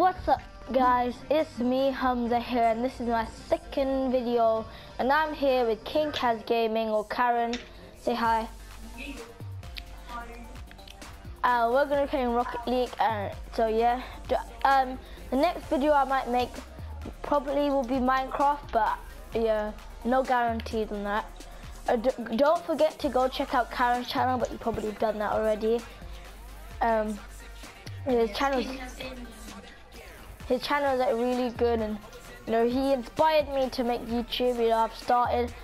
What's up guys, it's me Humza here and this is my second video and I'm here with King Kaz Gaming or Karen. Say hi. Uh, we're gonna be playing Rocket League and so yeah. Um, the next video I might make probably will be Minecraft but yeah, no guarantees on that. Uh, don't forget to go check out Karen's channel but you probably have done that already. Um, his channel his channel is like really good and you know he inspired me to make YouTube. You know I've started.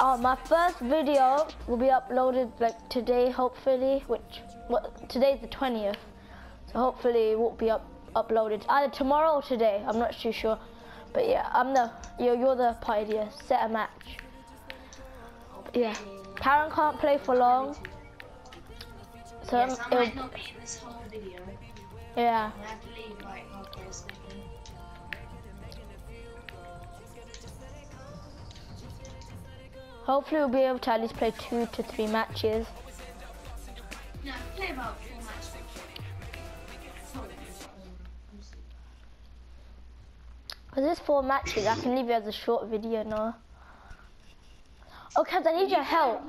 Uh, my first video will be uploaded like today, hopefully. Which well, today's the 20th, so hopefully it won't be up uploaded either tomorrow or today. I'm not too sure, but yeah, I'm the you're, you're the pioneer. Set a match. Yeah, Karen can't play for long. So yes, I might not be in this whole video. Yeah. Hopefully we'll be able to at least play two to three matches. No, play about four matches. Because there's four matches, I can leave it as a short video now. Oh, okay, I need your help.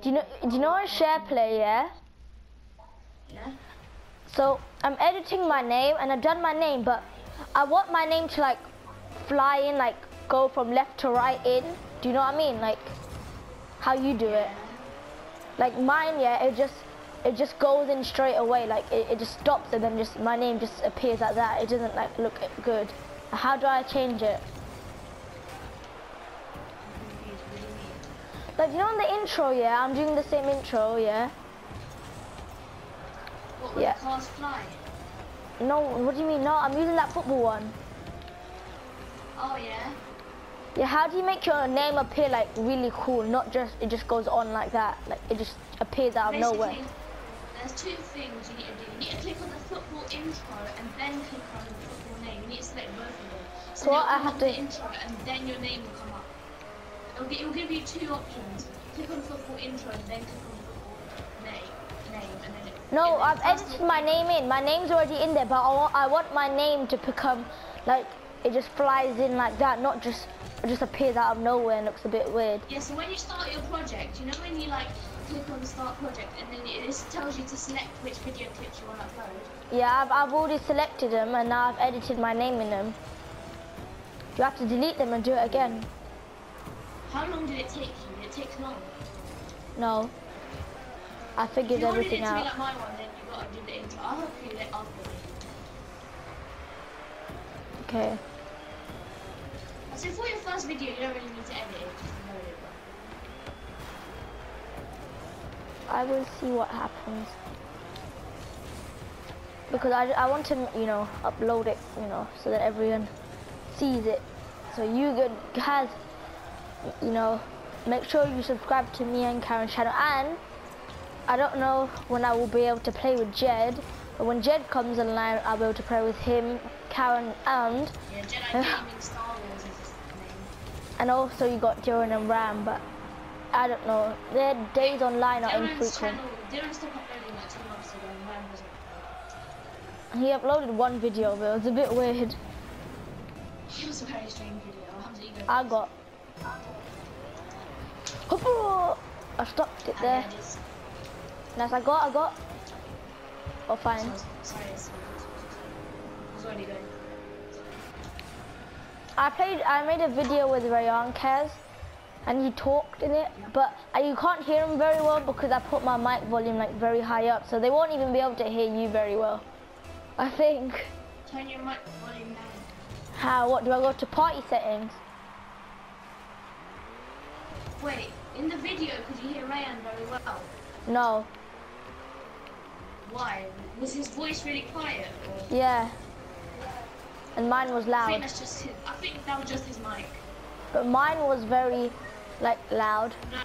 Do you know? Do you know a share play? Yeah. Yeah. So I'm editing my name, and I've done my name, but I want my name to like fly in, like go from left to right in. Do you know what I mean? Like how you do it. Like mine, yeah. It just it just goes in straight away. Like it, it just stops, and then just my name just appears like that. It doesn't like look good. How do I change it? Like, you know in the intro, yeah? I'm doing the same intro, yeah? What, yeah. cars fly? No, what do you mean? No, I'm using that football one. Oh, yeah? Yeah, how do you make your name appear, like, really cool? Not just, it just goes on like that. Like, it just appears out Basically, of nowhere. there's two things you need to do. You need to click on the football intro and then click on the football name. You need to select both of them. So, so I have to... the intro and then your name will come up. It will give you two options. Click on football intro and then click on football name. name and then it, no, I've edited my name in. My name's already in there, but I want, I want my name to become like it just flies in like that, not just it just appears out of nowhere and looks a bit weird. Yeah, so when you start your project, you know when you like click on start project and then it just tells you to select which video clips you want to upload? Yeah, I've, I've already selected them and now I've edited my name in them. You have to delete them and do it again. How long did it take you? Did it take long? No. I figured everything out. Like my one, then you gotta do the intro. I'll help you after. Okay. So for your first video, you don't really need to edit it. I will see what happens. Because I, I want to, you know, upload it, you know, so that everyone sees it. So you guys you know, make sure you subscribe to me and Karen's channel. And I don't know when I will be able to play with Jed, but when Jed comes online, I'll be able to play with him, Karen, and yeah, Jedi Gaming Star Wars is his name. And also you got Dylan and Ram, but I don't know. Their days online are infrequent. Channel, Dylan stopped uploading like two months ago, and Ram wasn't. He uploaded one video, but it was a bit weird. It was a very strange video. I got I stopped it there. Nice, I got, I got. Oh, fine. I played, I made a video with Rayan Kaz, and he talked in it, but uh, you can't hear him very well because I put my mic volume like very high up, so they won't even be able to hear you very well. I think. Turn your mic volume down. How? What do I go to party settings? Wait. In the video, could you hear Rayan very well? No. Why? Was his voice really quiet? Or? Yeah. And mine was loud. I think that's just his, I think that was just his mic. But mine was very, like, loud. No,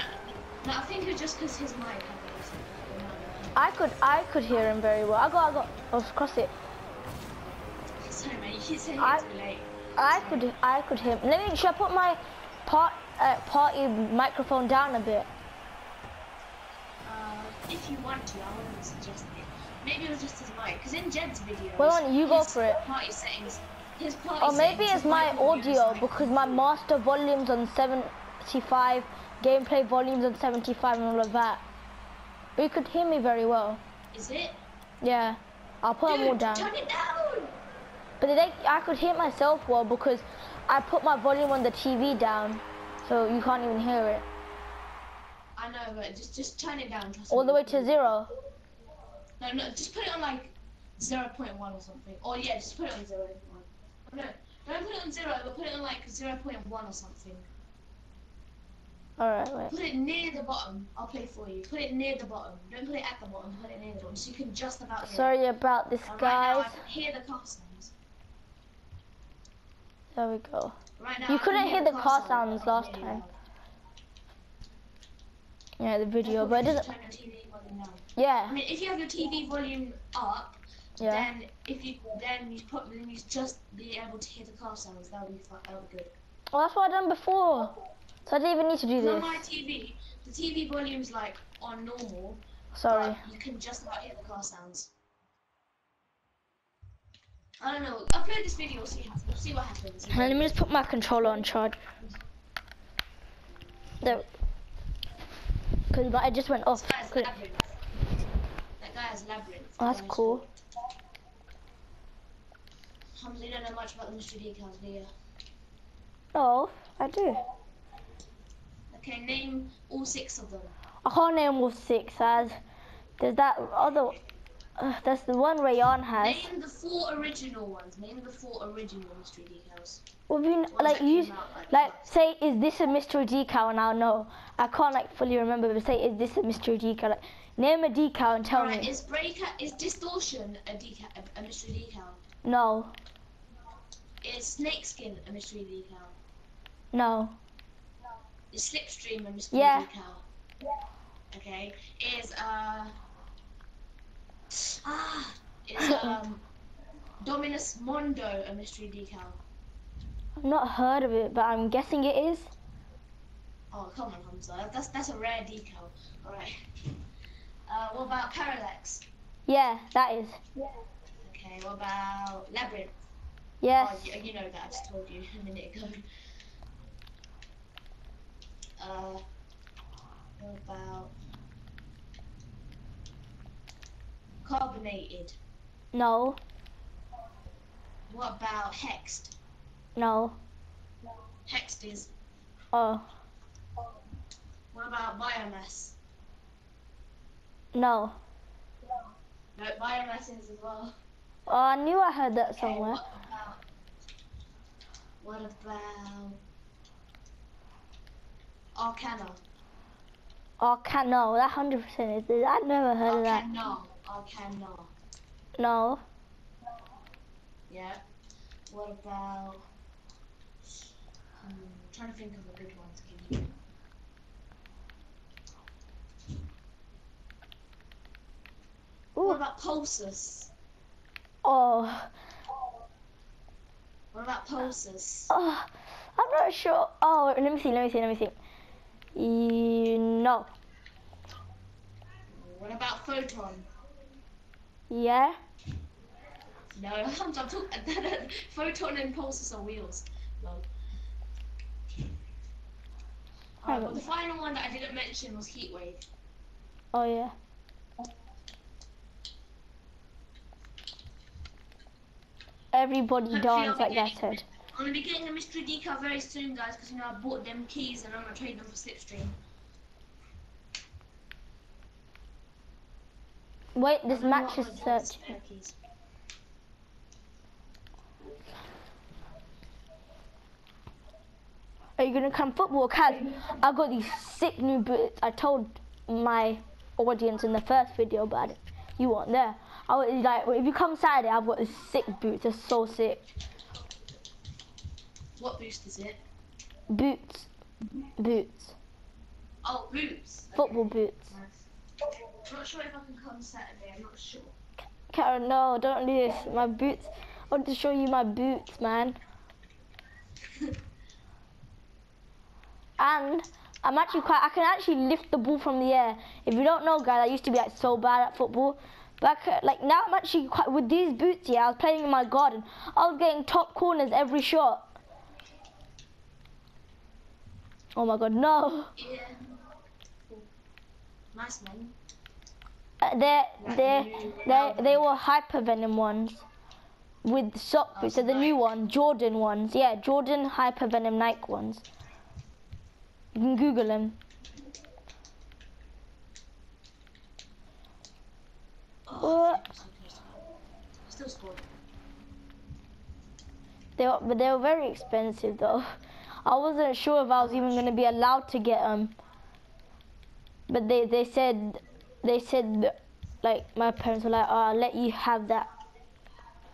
no I think it was just because his mic. I could, I could hear him very well. I got, I got, I was cross it. Sorry, man. You keep saying I, late. I could, I could hear. Him. Let me. Should I put my part uh, party microphone down a bit? Uh, if you want to, I wouldn't suggest it. maybe it was just his mic. Because in Jed's video, don't you go for it? Party settings. Or maybe it's my mic volume is audio because my master volume's on 75, gameplay volume's on 75 and all of that. But you could hear me very well. Is it? Yeah. I'll put them all down. turn it down. But they, I could hear myself well because I put my volume on the TV down. So you can't even hear it. I know, but just just turn it down. Trust All me. the way to zero. No, no, just put it on like 0.1 or something. Or yeah, just put it on 0.1. No, don't put it on zero, but put it on like 0.1 or something. Alright, wait. Put it near the bottom. I'll play for you. Put it near the bottom. Don't put it at the bottom. Put it near the bottom, so you can just about hear. it. Sorry about this, And right now, I guys. can hear the car sounds. There we go. Right now, You I couldn't hear the car sounds but last time. Yeah, the video, but it doesn't. you turn your TV. I mean, if you have your TV volume up, yeah. then if you then you put then you just be able to hear the car sounds. That would be fun. That would be good. Well, that's what I done before. So I didn't even need to do this. On my TV, the TV volume's like on normal, Sorry. you can just about hear the car sounds. I don't know. Upload this video. See see what happens. Let me just put my controller on charge. There. Cause but I just went off. This guy's 'Cause- labyrinth. That guy has labyrinth. Oh, that's That cool. Humza, you don't know much about the mystery decals, do you? Oh, I do. Okay, name all six of them. I can't name all six as there's that other. Uh, that's the one Rayan has. Name the four original ones. Name the four original mystery decals. Well, you, like you, out, like, like say, is this a mystery decal? And I'll know. I can't like fully remember, but say, is this a mystery decal? Like, name a decal and tell me. is breaker is distortion a decal a, a mystery decal? No, Is snakeskin a mystery decal? no, Is slipstream a mystery decal? Yeah. decal? Okay. Is uh ah is um Dominus Mondo a mystery decal? I've not heard of it, but I'm guessing it is. Oh come on, Humza. That's that's a rare decal. Alright. Uh, what about Parallax? Yeah, that is. Yeah. Okay, what about Labyrinth? Yes. Oh, you, you know that, I just told you a minute ago. Uh, what about carbonated? No, What about hexed? no. Hexed is. Oh, What about biomass? no. No, biomass is as well. Oh, I knew I heard that Okay, somewhere. about? What about Arcana? Arcana, no, that hundred percent is. I've never heard of that. Arcana. Arcana. No. Yeah. What about? Hmm, trying to think of a good one to give you. What about Pulsus? Oh, What about Pulsus? oh, uh, I'm not sure. Oh, let me see. Let me see. Let me see. E- no. What about Photon? Yeah. No, I'm, I'm talking. Photon and pulses are wheels. No. Well, the final one that I didn't mention was Heatwave. Oh yeah. Everybody Hopefully dance like that said. I'm gonna be getting a mystery decal very soon, guys, because you know I bought them keys and I'm gonna trade them for Slipstream. Wait, this I'm match is searching. Are you gonna come football? Cause I got these sick new boots. I told my audience in the first video about it. You weren't there. I was like, if you come Saturday, I've got these sick boots. They're so sick. What boots is it? Boots, mm-hmm. boots, Oh, boots. football boots. Nice. I'm not sure if I can come Saturday. I'm not sure. Karen, no, don't do this. My boots. I want to show you my boots, man. And I'm actually quite. I can actually lift the ball from the air. If you don't know, guys, I used to be like so bad at football. Back at, like now I'm actually quite with these boots. Yeah, I was playing in my garden. I was getting top corners every shot. Oh my god, no! Yeah. Nice man. Uh, they they they they were hyper venom ones with sock Oh, boots. So the new one, Jordan ones. Yeah, Jordan hyper venom Nike ones. You can Google them. What? Still scored. They were, but they were very expensive though. I wasn't sure if I was even gonna be allowed to get them. But they they said they said like my parents were like, oh, I'll let you have that.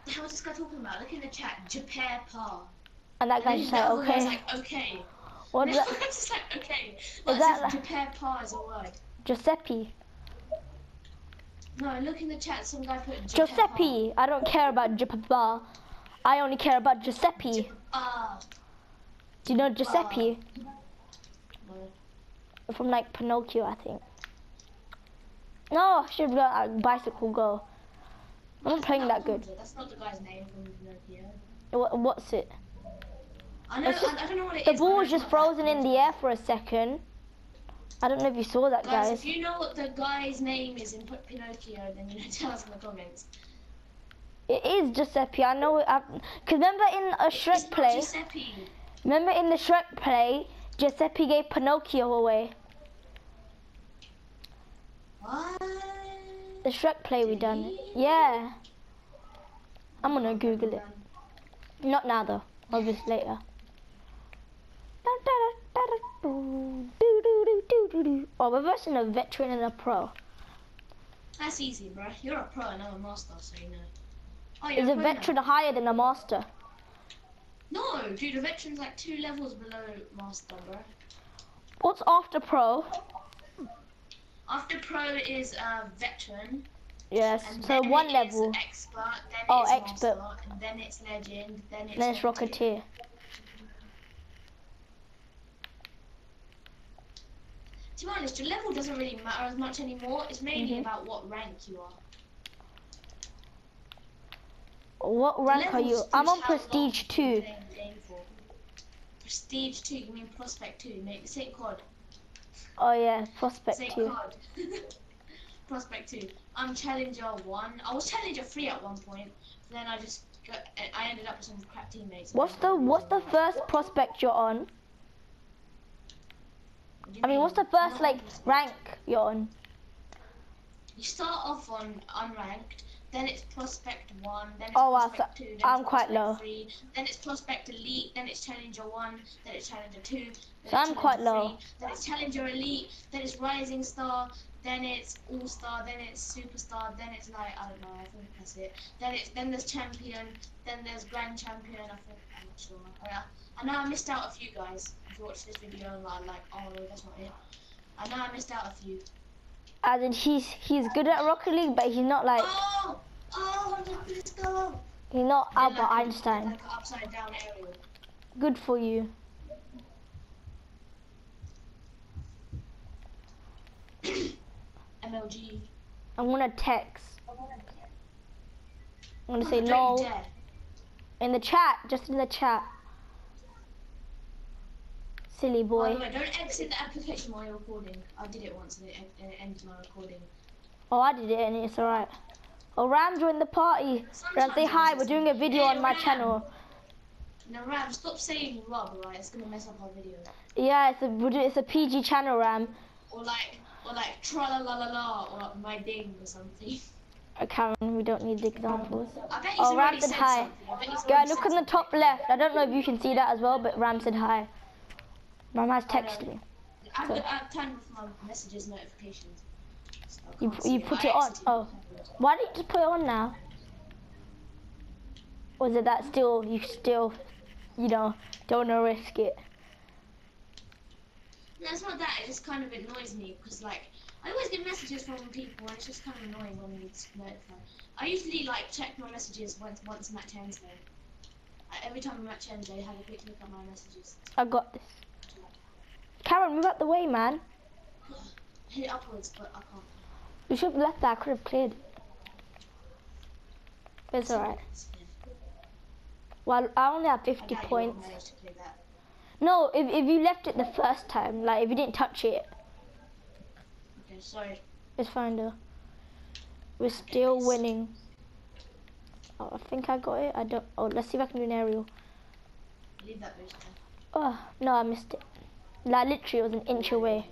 How's this guy talking about? Look in the chat. Japan Pa. And that guy's And just like, other okay, like, okay. what is that? just like, okay. Is that like- Japan Pa is a word. Giuseppe. No, look in the chat. Some guy put Japan Giuseppe. I don't care about Giuseppe. I only care about Giuseppe. Ah. Do you know Giuseppe? No. From like Pinocchio, I think. No, should let a bicycle girl. I'm not playing that good. That's not the guy's name from Pinocchio. What, what's it? I know. Just- I, I don't know what it The is, ball was just it's not that. frozen in the air for a second. I don't know if you saw that, Guys, guys. if you know what the guy's name is in P- Pinocchio, then you know tell us in the comments. It is Giuseppe. I know it. Because remember in a Shrek play, Giuseppe. remember in the Shrek play, Giuseppe gave Pinocchio away. What? The Shrek play we done. Yeah. I'm gonna Google it. Not now though. Obviously later. Oh, we're versing a veteran and a pro. That's easy, bro. You're a pro and I'm a master, so you know. Oh, Is a a pro now. veteran higher than a master? No, dude, a veteran's like two levels below master, bro. What's after pro? After pro is uh, veteran. Yes. And So one level. expert, then Oh, it's expert. master, and then it's legend, then it's Then it's rocketeer. rocketeer. To be honest, your level doesn't really matter as much anymore. It's mainly Mhm. about what rank you are. What rank are you? I'm on prestige two. been playing the game for. Prestige two, you mean prospect two, mate. The same cod. Oh yeah, prospect Same two. card. Prospect two. I'm challenger one. I was challenger three at one point. Then I just got, I ended up with some crap teammates. What's the what's the first prospect you're on? What do you I mean, what's the first like rank you're on? You start off on unranked, then it's prospect one, then it's Oh, wow, prospect so two, then I'm quite prospect low. three, then it's prospect elite, then it's challenger one, then it's challenger two, then So it's I'm quite challenger low. then it's challenger elite, then it's rising star, then it's all star, then it's superstar, then it's like I don't know, I think that's it. Then it's then there's champion, then there's grand champion. I think I'm not sure. Oh, yeah. I know I missed out a few guys. If you watch this video and are like, oh no, that's not it. I know I missed out a few. As in he's he's good at Rocket League, but he's not like Oh! Oh, let's go! he's not They're Albert like Einstein. Like an upside down aerial. Good for you. MLG. I'm gonna text. I'm gonna oh, say Don't lol in the chat, just in the chat. Silly By the way, don't exit the application while you're recording. I did it once and it, it ended my recording. Oh, I did it and it's alright. Oh, Ram joined the party. Ram, Sometimes say hi. We're doing a video Hey, on my Ram. channel. Now, Ram, stop saying Rob, right? It's gonna mess up our video. Yeah, it's a it's a PG channel, Ram. Or like, or like, tra la la la la, or like, my ding or something. Uh, Karen, we don't need the examples. I bet he's Oh, Ram said hi. something. I bet he's Guys, already look on the top left. I don't know if you can see that as well, but Ram said hi. Has I texted me. I've, So- I've uh, turned off my messages notifications. So You- you put I it on? Oh. Why did you just put it on now? Or is it that still you still, you know, don't want to risk it? No, it's not that. It just kind of annoys me because, like, I always get messages from people, and it's just kind of annoying when it's notified. I usually like check my messages once once match ends. Though, every time a match ends, I have a quick look at my messages. I got this. Karen, move out the way, man. Hit it upwards, but I can't. We should have left that. I could have cleared. It's alright. Well, I only have 50 doubt you will points. manage to play that. No, if, if you left it the first time, like if you didn't touch it, Okay, sorry. it's fine though. We're still winning. Oh, I think I got it. I don't. Oh, let's see if I can do an aerial. Leave that boost there. Oh, no, I missed it. Like literally, it was an inch away.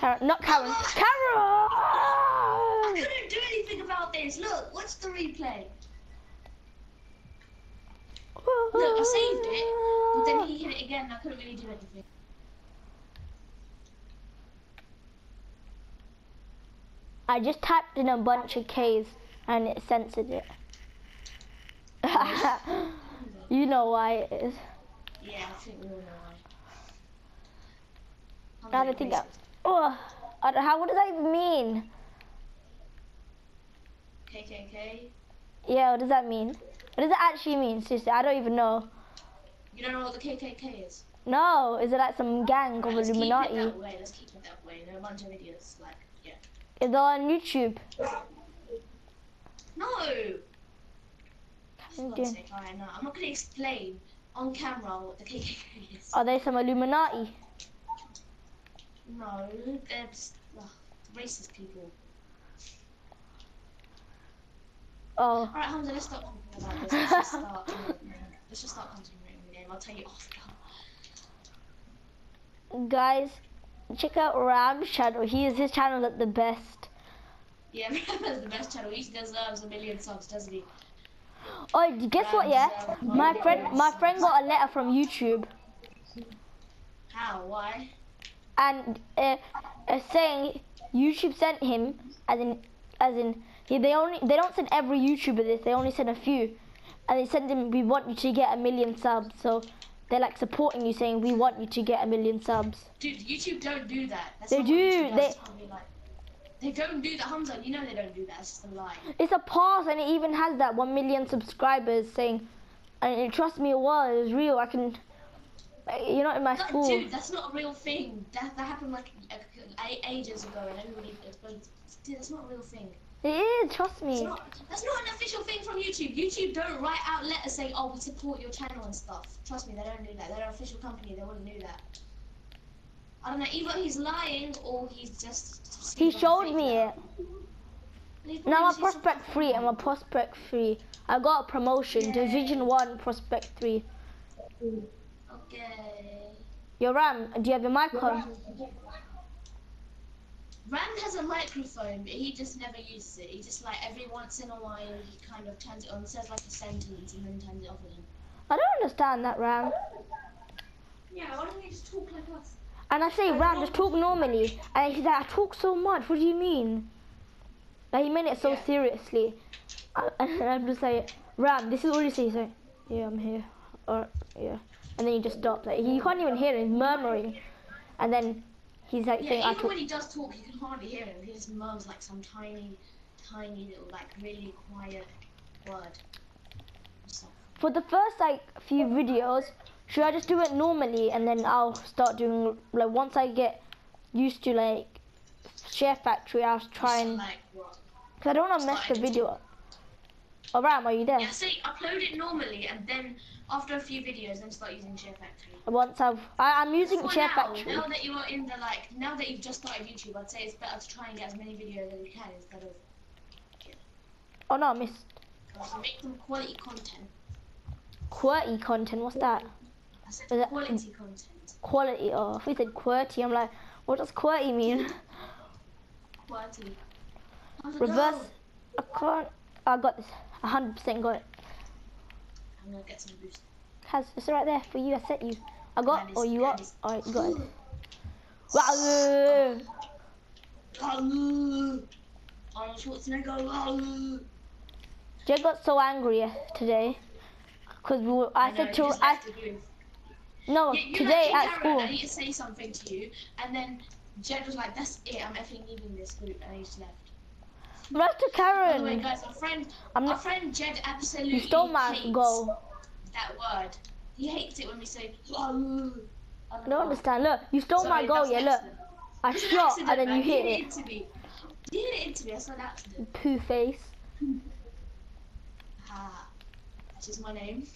Karen, not Karen. Karen! I couldn't do anything about this. Look, what's the replay. Look, I saved it, but then he hit it again I couldn't really do anything. I just typed in a bunch of K's and it censored it. you know why it is. Yeah, I think we all know why. I'm I think that. Oh, I don't, how? What does that even mean? KKK. Yeah, what does that mean? What does it actually mean? sister? I don't even know. You don't know what the KKK is? No, is it like some gang of Right, let's keep it Illuminati? that way. Let's keep it that way. There are a bunch of videos like, yeah. Is it on YouTube? No. I'm sake, no. I'm not gonna explain on camera what the KKK is. Are they some Illuminati? No, they're just, ugh, racist people. Oh, Alright, Humza, let's stop talking about this. Let's just start. let's just start continuing the game. I'll tell you after. guys, check out Ram's channel. He is his channel at the best. Yeah, Ram's the best channel. He deserves a million subs, doesn't he? Oh, guess what? Yeah, uh, my friend, my friend got a letter from YouTube, How? Why? And uh, uh, saying YouTube sent him, as in, as in, yeah, they only they don't send every YouTuber this. They only send a few, and they send him. We want you to get a million subs. So they're like supporting you, saying we want you to get a million subs. Dude, YouTube don't do that. That's They do, they- like- They don't do that, Humza. You know they don't do that. It's just a lie. It's a pass, and it even has that one million subscribers saying, and trust me, it was, it was real. I can, you're not in my No, school. dude, that's not a real thing. That, that happened like a, a, ages ago, and everybody. Dude, that's not a real thing. It is, trust me. not, that's not an official thing from YouTube. YouTube don't write out letters saying, "Oh, we support your channel and stuff." Trust me, they don't do that. They're an official company. They wouldn't do that. I don't know. Either he's lying or he's just. He showed me it. Now I'm a prospect three. I'm a prospect three. I got a promotion, Division One Prospect three. Okay. Your Ram, do you have your mic on? Rand has a microphone, but he just never uses it. He just like every once in a while he kind of turns it on, says like a sentence, and then turns it off again. I don't understand that Ram. Yeah, why don't we just talk like us? And I say, Ram, just talk normally. And he's like, I talk so much. What do you mean? Like he meant it so Yeah. seriously. I- And I'm just like, Ram, this is all you say. He's like, yeah, I'm here. Or yeah. And then he just stops. Like you can't even hear him. He's murmuring. And then he's like Yeah, I even when he does talk, you can hardly hear him. He just murmurs like some tiny, tiny little like really quiet word. So, For the first like few videos, should I just do it normally and then I'll start doing like once I get used to like Share Factory, I'll try and because I don't want to mess the video up. Oh Ram, are you there? Yeah, say upload it normally, and then after a few videos, then start using Share Factory. Once I've, I, I'm using For Share now, Factory. now that you are in the like, now that you've just started YouTube, I'd say it's better to try and get as many videos as you can instead of Oh no, I missed uh, make them quality content. QWERTY content. What's that? I said Is that- quality content. Quality. Oh, if we said QWERTY, I'm like, what does QWERTY mean? Quality. Reverse. go? I can't. I got this. 100% got it. I'm gonna get some boost. Has it's right there for you. I set you. I got. Or you got. Alright, you got it. Wow. Arnold Schwarzenegger. Jay got so angry today because we were, I, know, said he to I left no Yeah, today like, at school. I need to say something to you, and then Jed was like, "That's it. I'm effing leaving this group," and he just left. Right to By the way, Karen. Oh guys, our friend, I'm our friend Jed absolutely You stole my hates goal. that word. He hates it when we say. I I don't understand. Look, you stole my Sorry, goal. Yeah, look. I shot and then you hit it. hit it into me. You hit it into me. That's not an accident. Poo face. Ah, ha. That's just my name.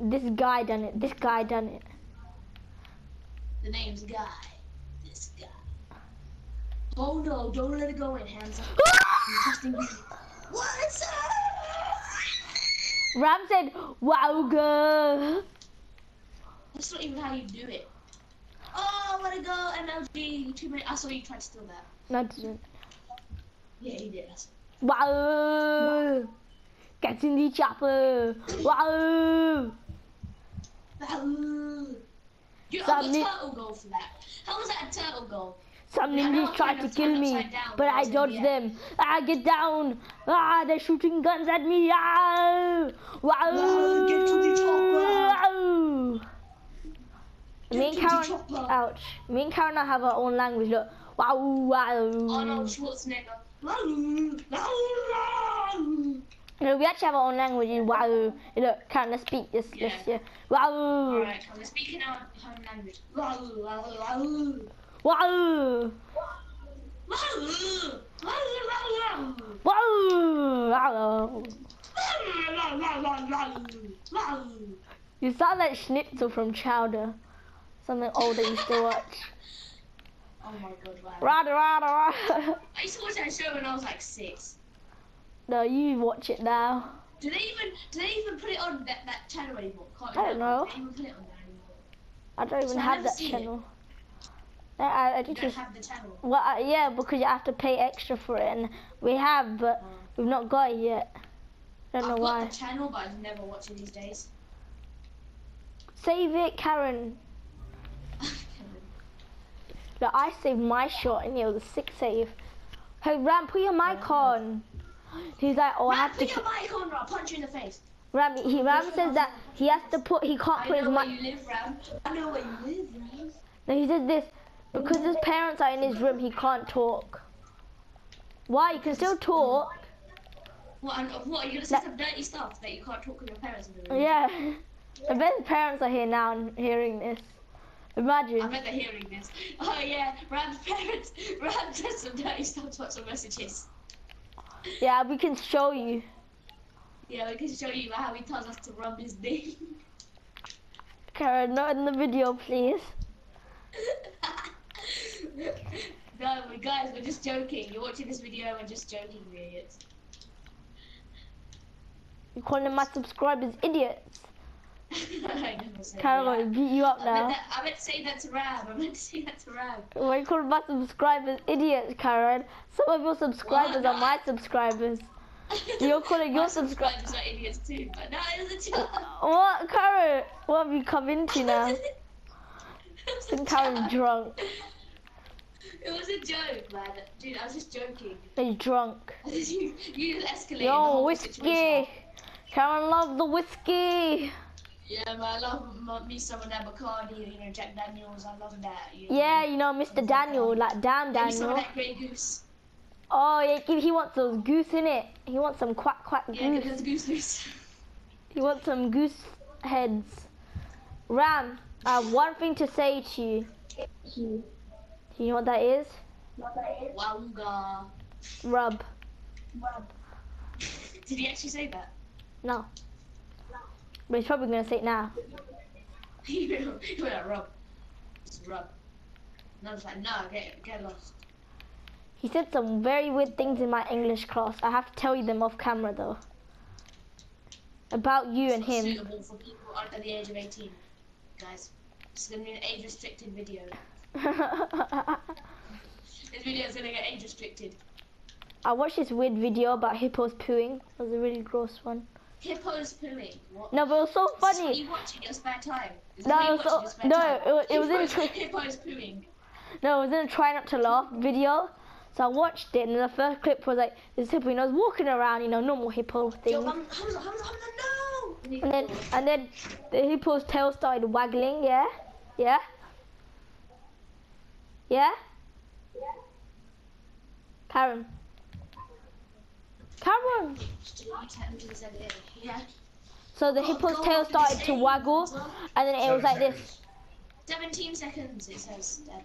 This guy done it. This guy done it. The name's Guy. This guy. Oh no, don't let it go in. Hands up. I'm testing you. What's up? Ram said, "Wow, girl." That's not even how you do it. Oh, let it go, MLG. Two minutes. I saw you try to steal that. No, didn't. Yeah, you did. Wow. Get in the chopper. Wow. Ooh. You Stop got a turtle goal for that. How was that a turtle goal? Some Yeah, ninjas I'm tried to kill me, down but I I dodged the them. Ah, get down. Ah, they're shooting guns at me. Ah. Wow. Wow, get to the chopper. Wow. Me and Get to the Karen, ouch. Me and Karen have our own language. Look. Wow, wow. Arnold Schwarzenegger. No, we actually have our own language. in Wow. Look, Karen, let's speak this. Yeah. This, yeah. Wow. Alright, come on, speak in our home language. Wow. Wow. Wow. You sound like Schnitzel from Chowder. Something old I used to watch. Oh my god, wow. Rada, rada, rada. I used to watch that show when I was like six. No, you watch it now. Do they even do they even put it on that, that channel anymore? Can't I don't know. Do they even put it on there anymore? I don't even So have that seen it. I, I, I it's, have the channel. well, uh, yeah, because you have to pay extra for it, and we have, but we've not got it yet. I don't know I've why. got the channel, but I never watch it these days. Save it, Karen. Look, I saved my shot, and it was a sick save. Hey, Ram, put your mic on. He's like, oh, I Ram, have to. put your mic on, or I'll punch you in the face. Ram, he Ram says that he has to put, he can't I put his know where mic. you live, Ram. I know where you live, Ram. No, he says this because his parents are in his room. He can't talk. Why? You can still talk. What, and, what, are you gonna say some dirty stuff that you can't talk with your parents in the room? Yeah. I bet his parents are here now and hearing this. I Imagine. bet they're hearing this. Oh yeah, Ram's parents, Ram said some dirty stuff to WhatsApp messages. Yeah, we can show you. Yeah, we can show you how he tells us to rub his name. Karen, not in the video, please. No, guys, we're just joking. You're watching this video, we're just joking, you idiots. You're calling my subscribers idiots. Said Karen beat you up I meant, now. that, I meant to say that to Ram. I meant to say that to Ram. Why you calling my subscribers idiots, Karen? Some of your subscribers What? are my subscribers. You're calling your My subscri- subscribers are idiots too, but no, it was a joke. What, Karen? What have you come into now? It was a Think Karen's drunk. It was a joke, man. Dude, I was just joking. He's drunk. you, you escalated the Yo, whole whiskey. situation. Karen loves the whiskey. Yeah, man, I love m- me some of that Bacardi, you know, Jack Daniels. I love that. You know. Yeah, you know, Mr. Daniel, like damn Maybe some of Daniel. that Grey Goose. Oh, yeah, he- he wants those goose in it. He wants some quack quack Yeah, goose. because Goose Goose. He wants some goose heads. Ram, I have one thing to say to you. Do you know what that is? Wauga. Rub. Did he actually say that? No. But he's probably gonna say it now. he went he went like, rub. Just rub. And I was like, no, get, get lost. He said some very weird things in my English class. I have to tell you them off camera though. About you and It's not him. Suitable for people under the age of 18. Guys, this is going to be an age restricted video. This video is going to get age restricted. I watched this weird video about hippos pooing. It was a really gross one. Hippos pooing. What? No, but it was so This is what funny. you watch in your spare time. Is No, it was so- no, time. it was- it was in hippos, tw- hippos pooing. No, it was in a try not to laugh video. So I watched it, and the first clip was like this hippo, you know, was walking around, you know, normal hippo Yo, thing. Humza, Humza, Humza, Humza, no! And then, and then the hippo's tail started waggling. Yeah, yeah, yeah. Karen. Karen. Yeah. So the hippo's tail started to waggle, and then it was like this. 17 seconds, it says. Dad.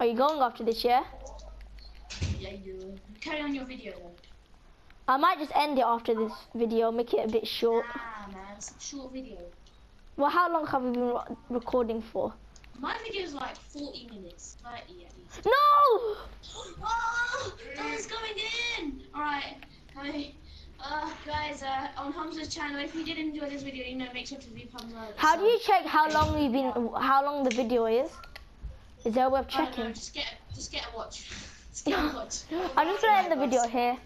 Are you going after this? Yeah. Yeah, you. Carry on your video then. I might just end it after this video, make it a bit short. Nah, man, it's a short video. Well, how long have we been recording for? My video is like 40 minutes, 30 at least. No! Oh, that was going in. All right, hi. Uh, guys, uh, on Humza's channel, if you did enjoy this video, you know, make sure to leave thumbs up. How do you check how long we've been, how long the video is? Is there a way of I don't know, checking? just get, just get a watch. Just get a watch. I'm just gonna end the video here.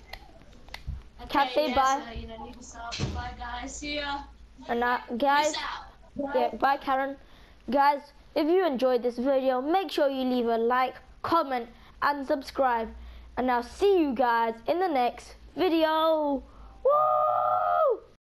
Okay, Cat, say yeah, bye. So, you know, leave us up. Bye, guys. See ya. And uh, guys, out. yeah, bye Karen. Guys, if you enjoyed this video, make sure you leave a like, comment, and subscribe. And I'll see you guys in the next video. Woo!